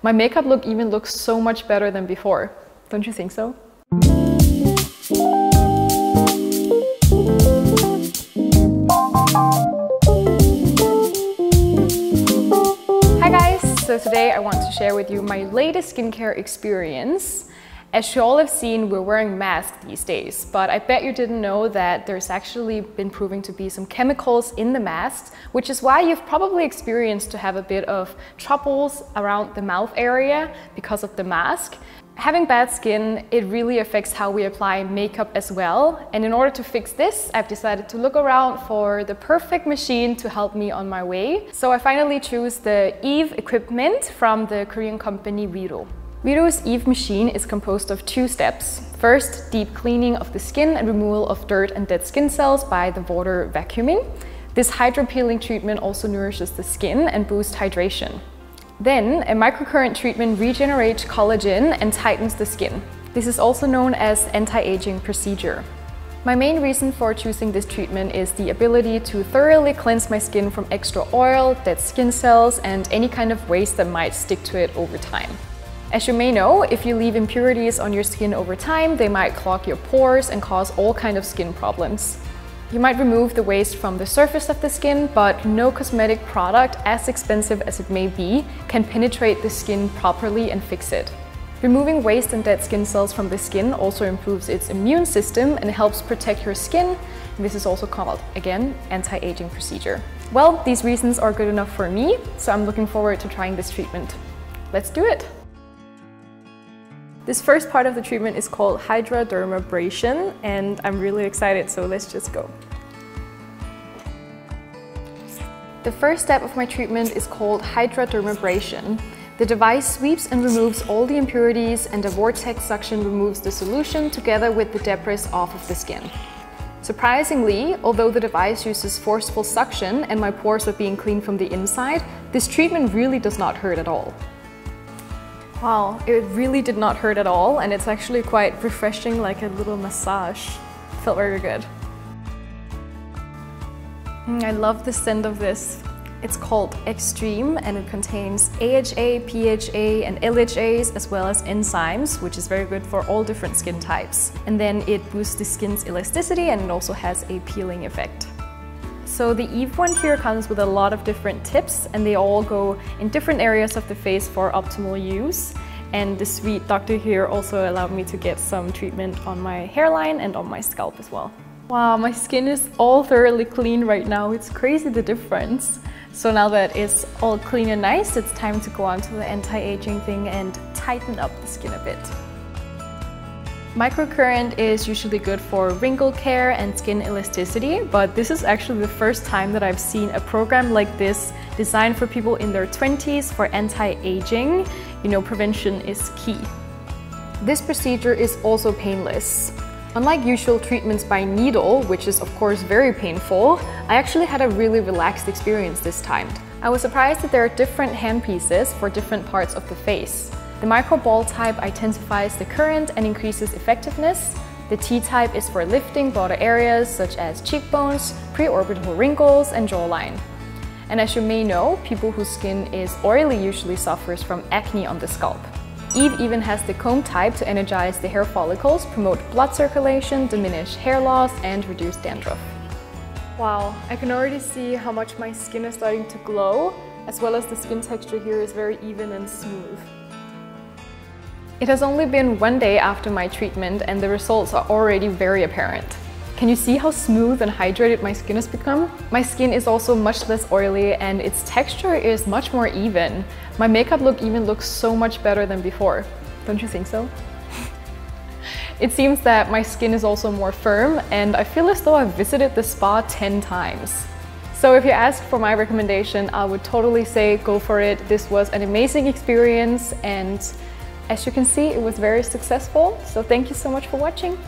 My makeup look even looks so much better than before. Don't you think so? Hi guys! So today I want to share with you my latest skincare experience. As you all have seen, we're wearing masks these days, but I bet you didn't know that there's actually been proving to be some chemicals in the masks, which is why you've probably experienced to have a bit of troubles around the mouth area because of the mask. Having bad skin, it really affects how we apply makeup as well. And in order to fix this, I've decided to look around for the perfect machine to help me on my way. So I finally choose the Eve equipment from the Korean company Viro. Viro's Eve machine is composed of two steps. First, deep cleaning of the skin and removal of dirt and dead skin cells by the water vacuuming. This hydropeeling treatment also nourishes the skin and boosts hydration. Then, a microcurrent treatment regenerates collagen and tightens the skin. This is also known as anti-aging procedure. My main reason for choosing this treatment is the ability to thoroughly cleanse my skin from extra oil, dead skin cells, and any kind of waste that might stick to it over time. As you may know, if you leave impurities on your skin over time, they might clog your pores and cause all kind of skin problems. You might remove the waste from the surface of the skin, but no cosmetic product, as expensive as it may be, can penetrate the skin properly and fix it. Removing waste and dead skin cells from the skin also improves its immune system and helps protect your skin. This is also called, again, anti-aging procedure. Well, these reasons are good enough for me, so I'm looking forward to trying this treatment. Let's do it! This first part of the treatment is called hydrodermabrasion and I'm really excited, so let's just go. The first step of my treatment is called hydrodermabrasion. The device sweeps and removes all the impurities and a vortex suction removes the solution together with the debris off of the skin. Surprisingly, although the device uses forceful suction and my pores are being cleaned from the inside, this treatment really does not hurt at all. Wow, it really did not hurt at all and it's actually quite refreshing like a little massage. Felt very good. Mm, I love the scent of this. It's called Extreme and it contains AHA, PHA and LHAs as well as enzymes, which is very good for all different skin types. And then it boosts the skin's elasticity and it also has a peeling effect. So the Eve one here comes with a lot of different tips and they all go in different areas of the face for optimal use. And the sweet doctor here also allowed me to get some treatment on my hairline and on my scalp as well. Wow, my skin is all thoroughly clean right now. It's crazy the difference. So now that it's all clean and nice, it's time to go on to the anti-aging thing and tighten up the skin a bit. Microcurrent is usually good for wrinkle care and skin elasticity, but this is actually the first time that I've seen a program like this designed for people in their 20s for anti-aging. You know, prevention is key. This procedure is also painless. Unlike usual treatments by needle, which is of course very painful, I actually had a really relaxed experience this time. I was surprised that there are different handpieces for different parts of the face. The microball type intensifies the current and increases effectiveness. The T-type is for lifting broader areas such as cheekbones, periorbital wrinkles, and jawline. And as you may know, people whose skin is oily usually suffers from acne on the scalp. Eve even has the comb type to energize the hair follicles, promote blood circulation, diminish hair loss, and reduce dandruff. Wow, I can already see how much my skin is starting to glow, as well as the skin texture here is very even and smooth. It has only been one day after my treatment and the results are already very apparent. Can you see how smooth and hydrated my skin has become? My skin is also much less oily and its texture is much more even. My makeup look even looks so much better than before. Don't you think so? it seems that my skin is also more firm and I feel as though I've visited the spa 10 times. So if you ask for my recommendation, I would totally say go for it. This was an amazing experience and as you can see, it was very successful. So thank you so much for watching.